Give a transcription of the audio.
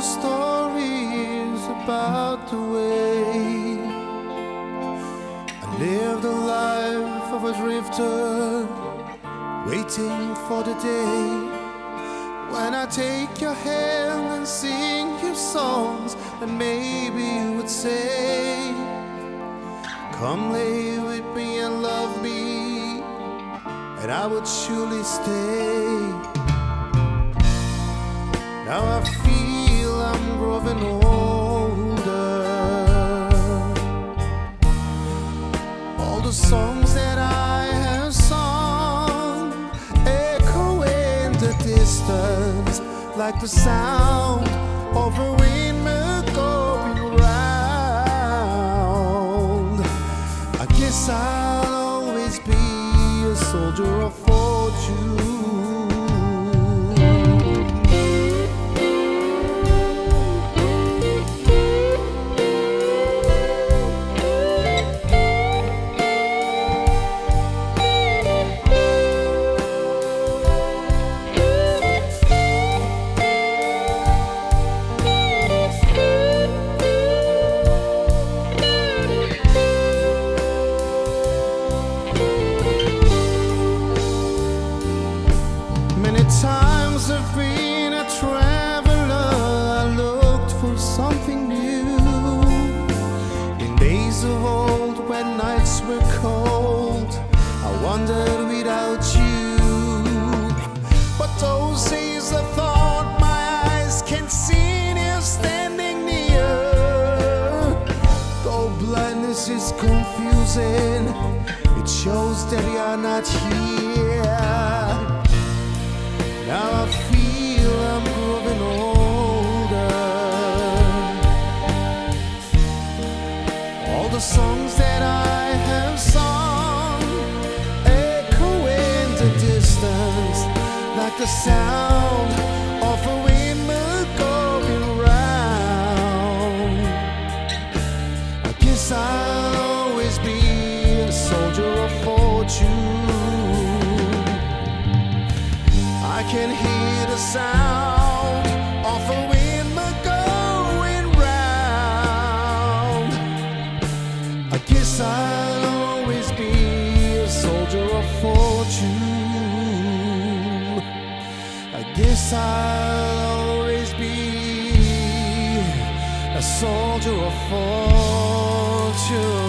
Stories story is about the way I lived the life of a drifter, waiting for the day when I take your hand and sing you songs and maybe you would say Come lay with me and love me and I would surely stay. Now I feel the songs that I have sung echo in the distance like the sound of a windmill going round. I guess I'll always be a soldier of fortune. Times I've been a traveler. I looked for something new. In days of old, when nights were cold, I wandered without you. But those days I thought my eyes can see you standing near. Though blindness is confusing, it shows that you are not here. Songs that I have sung echo in the distance like the sound of a windmill going round. I guess I'll always be a soldier of fortune. I can hear the sound of a I'll always be a soldier of fortune.